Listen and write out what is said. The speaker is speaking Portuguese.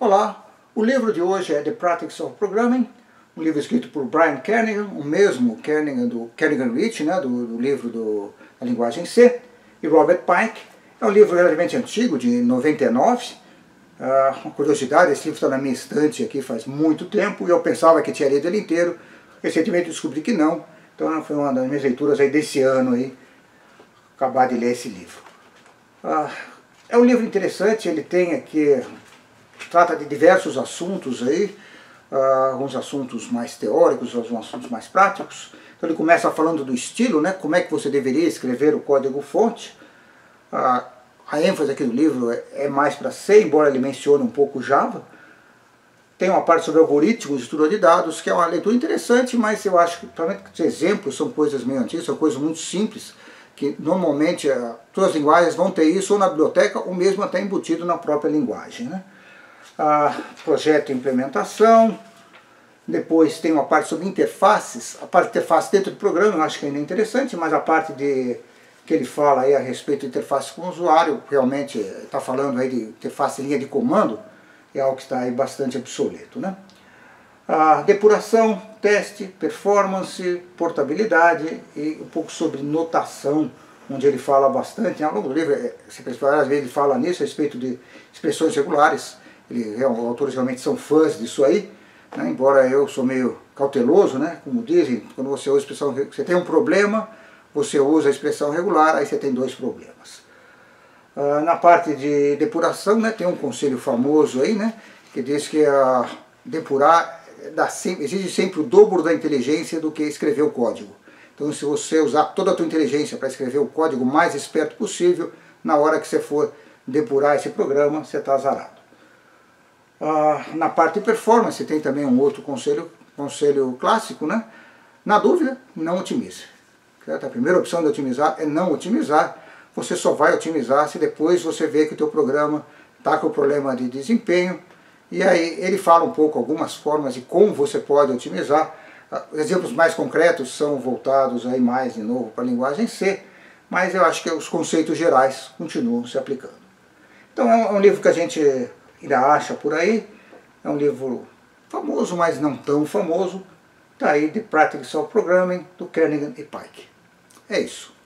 Olá, o livro de hoje é The Practice of Programming, um livro escrito por Brian Kernighan, o mesmo Kernighan do Kernighan Rich, né, do, do livro do, da linguagem C, e Robert Pike. É um livro relativamente antigo, de 99. Uh, ah, uma curiosidade, esse livro está na minha estante aqui faz muito tempo e eu pensava que tinha lido ele inteiro. Recentemente descobri que não. Então foi uma das minhas leituras aí desse ano aí, acabar de ler esse livro. Uh, é um livro interessante, ele tem aqui trata de diversos assuntos aí, uh, alguns assuntos mais teóricos, alguns assuntos mais práticos. Então ele começa falando do estilo, né, como é que você deveria escrever o código-fonte. Uh, a ênfase aqui do livro é, é mais para C, embora ele mencione um pouco Java. Tem uma parte sobre algoritmos estrutura de dados, que é uma leitura interessante, mas eu acho que, os exemplos são coisas meio antigas, são coisas muito simples, que normalmente uh, todas as linguagens vão ter isso ou na biblioteca ou mesmo até embutido na própria linguagem. Né? Projeto e implementação, depois tem uma parte sobre interfaces, a parte de interface dentro do programa eu acho que ainda é interessante, mas a parte de que ele fala aí a respeito de interface com o usuário, realmente está falando aí de interface linha de comando, é algo que está aí bastante obsoleto. Né? A depuração, teste, performance, portabilidade e um pouco sobre notação, onde ele fala bastante, ao longo do livro, às vezes ele fala nisso, a respeito de expressões regulares, ele, os autores realmente são fãs disso aí, né? embora eu sou meio cauteloso, né? como dizem, quando você usa a expressão, você tem um problema, você usa a expressão regular, aí você tem dois problemas. Ah, na parte de depuração, né, tem um conselho famoso aí, né, que diz que a depurar dá sempre, exige sempre o dobro da inteligência do que escrever o código. Então se você usar toda a tua inteligência para escrever o código mais esperto possível, na hora que você for depurar esse programa, você está azarado. Ah, na parte de performance tem também um outro conselho, conselho clássico, né? Na dúvida, não otimize. Certo? A primeira opção de otimizar é não otimizar. Você só vai otimizar se depois você vê que o teu programa está com problema de desempenho. E aí ele fala um pouco algumas formas de como você pode otimizar. Ah, exemplos mais concretos são voltados aí mais de novo para a linguagem C, mas eu acho que os conceitos gerais continuam se aplicando. Então é um livro que a gente ainda acha por aí. É um livro famoso, mas não tão famoso. Está aí The Practice of Programming, do Kernighan e Pike. É isso.